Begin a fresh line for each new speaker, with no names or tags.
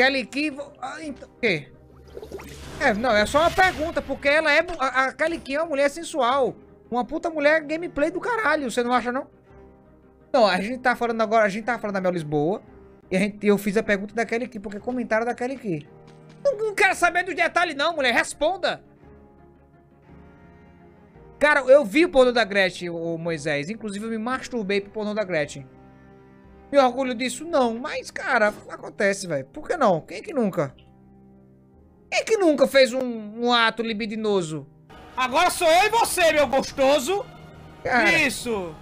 Kelly Key... Ah, então, o quê? É, não, é só uma pergunta, porque ela é... A, a Kelly é uma mulher sensual. Uma puta mulher gameplay do caralho, você não acha, não? Não, a gente tá falando agora... A gente tá falando da Mel Lisboa. E a gente, eu fiz a pergunta da Kelly porque comentaram da Kelly. Não, não quero saber dos detalhes, não, mulher. Responda. Cara, eu vi o pornô da Gretchen, o Moisés. Inclusive, eu me masturbei pro pornô da Gretchen. Me orgulho disso? Não. Mas, cara, acontece, velho. Por que não? Quem que nunca? Quem que nunca fez um, um ato libidinoso?
Agora sou eu e você, meu gostoso.
Cara,
Isso.